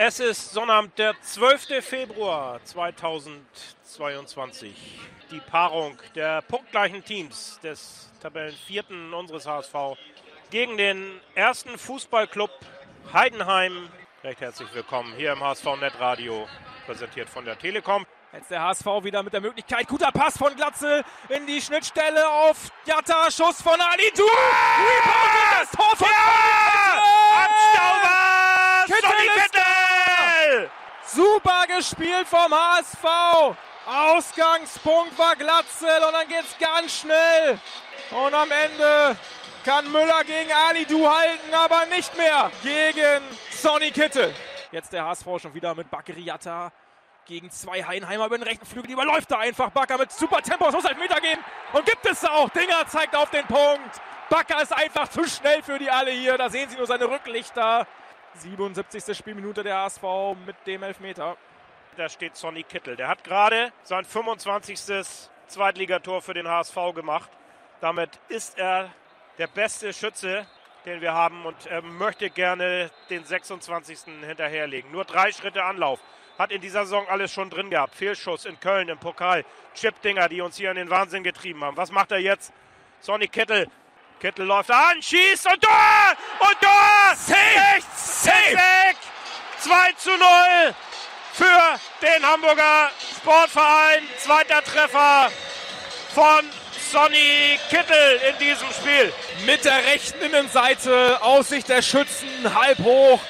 Es ist Sonnabend, der 12. Februar 2022. Die Paarung der punktgleichen Teams des Tabellenvierten unseres HSV gegen den ersten Fußballclub Heidenheim. Recht herzlich willkommen hier im HSV Netradio, präsentiert von der Telekom. Jetzt der HSV wieder mit der Möglichkeit. Guter Pass von Glatzel in die Schnittstelle auf Jatta. Schuss von Ali Du. Ja! Das Tor von ja! Abstauber! Sonny Kittel! Super gespielt vom HSV. Ausgangspunkt war Glatzel und dann geht's ganz schnell. Und am Ende kann Müller gegen Ali Du halten, aber nicht mehr gegen Sonny Kittel. Jetzt der HSV schon wieder mit Bakeriata gegen zwei Heinheimer über den rechten Flügel. Überläuft da einfach. Bakker mit super Tempo. Es muss halt Meter gehen. Und gibt es auch. Dinger zeigt auf den Punkt. Bakker ist einfach zu schnell für die alle hier. Da sehen Sie nur seine Rücklichter. 77. Spielminute der HSV mit dem Elfmeter. Da steht Sonny Kittel. Der hat gerade sein 25. Zweitligator für den HSV gemacht. Damit ist er der beste Schütze, den wir haben und er möchte gerne den 26. hinterherlegen. Nur drei Schritte Anlauf. Hat in dieser Saison alles schon drin gehabt. Fehlschuss in Köln im Pokal. Chip-Dinger, die uns hier in den Wahnsinn getrieben haben. Was macht er jetzt? Sonny Kittel Kittel läuft an, schießt und Tor! Und Tor! Safe! Safe! Weg! 2 zu 0 für den Hamburger Sportverein. Zweiter Treffer von Sonny Kittel in diesem Spiel. Mit der rechten Innenseite, Aussicht der Schützen, halb hoch,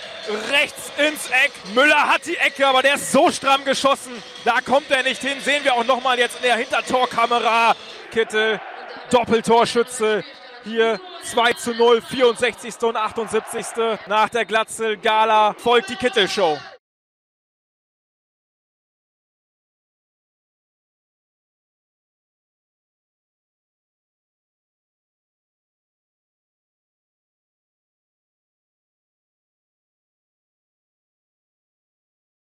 rechts ins Eck. Müller hat die Ecke, aber der ist so stramm geschossen. Da kommt er nicht hin. Sehen wir auch nochmal jetzt in der Hintertorkamera. Kittel, Doppeltorschütze, hier 2 zu 0, 64. und 78. Nach der Glatzel-Gala folgt die Kittelshow.